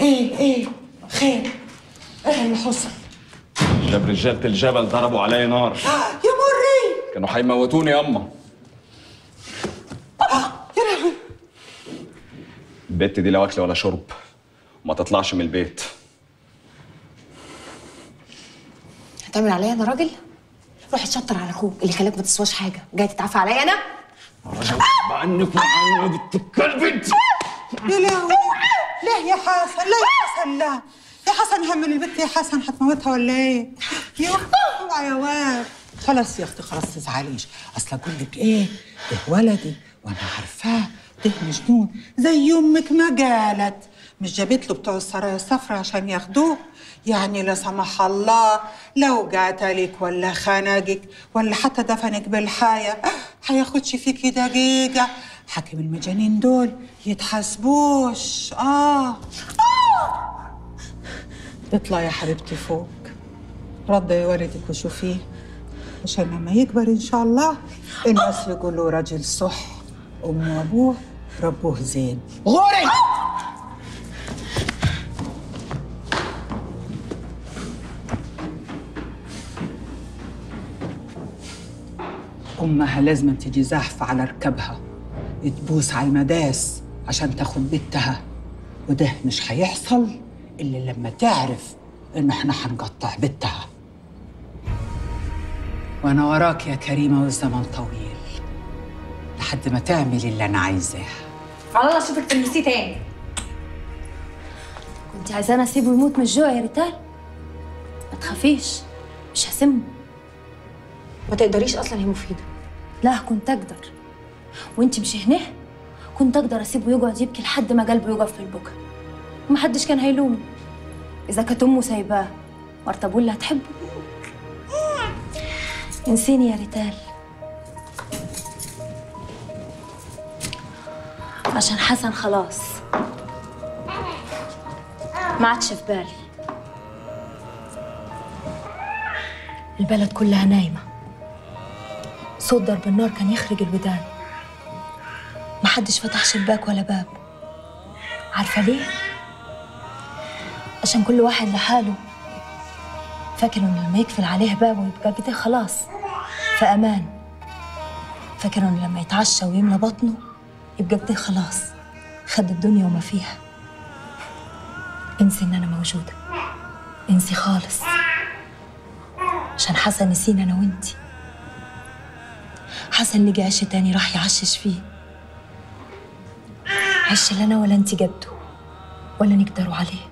إيه إيه خير. إيه اللي حصل جاب رجالة الجبل ضربوا علي نار. يا مري! كانوا حيموتوني يما يا لهوي. البت دي لا واكلة ولا شرب. وما تطلعش من البيت. هتعمل عليا أنا راجل؟ روح اتشطر على أخوك اللي خلاك ما تسواش حاجة. جاي تتعافى عليا أنا؟ عنك وعنك بنت الكلب انت يا لهوي. لا يا حسن لا يا حسن لا. يا حسن هم من البت يا حسن هتموتها ولا إيه؟ يا اوعى يا واد. خلاص يا أختي خلاص تزعليش. أصل أقول لك إيه؟ ده ولدي وأنا عارفاه. ده مجنون. زي أمك ما قالت. مش جابت له بتوع السرايا الصفراء عشان ياخدوه؟ يعني لا سمح الله لو قاتلك ولا خنقك ولا حتى دفنك بالحياة. هياخدش فيكي دقيقة. حاكم المجانين دول يتحاسبوش. آه. اطلع يا حبيبتي فوق. رضي والدك وشوفيه عشان لما يكبر إن شاء الله الناس يقولوا راجل صح أمه وابوه ربوه زين. غوري! أمها لازم تيجي زاحفه على ركبها. تبوس على المداس عشان تاخد بنتها. وده مش هيحصل إلا لما تعرف ان إحنا هنقطع بنتها. وأنا وراك يا كريمة والزمن طويل. لحد ما تعملي اللي أنا عايزاه. على الله اشوفك تلمسيه تاني. كنت عايزاني أسيبه يموت من الجوع يا ريتال. ما تخافيش مش هسمه ما تقدريش أصلا هي مفيدة. لا كنت أقدر. وانت مش هنا كنت أقدر اسيبه يقعد يبكي لحد ما قلبه يقف في البكا ومحدش كان هيلومه إذا كانت أمه سايباه مرت ابوه اللي هتحبه انسيني يا ريتال. عشان حسن خلاص. ما عادش في بالي. البلد كلها نايمة. صوت ضرب النار كان يخرج الودان. محدش فتح شباك ولا باب. عارفة ليه؟ عشان كل واحد لحاله. فاكر انه لما يقفل عليه بابه يبقى كده خلاص. في أمان. فاكر انه لما يتعشى ويملى بطنه يبقى كده خلاص. خد الدنيا وما فيها. انسي إن أنا موجودة. انسي خالص. عشان حسن نسينا أنا وأنتي. حسن لقى عش تاني راح يعشش فيه. عش لا أنا ولا انتي جبته ولا نقدروا عليه.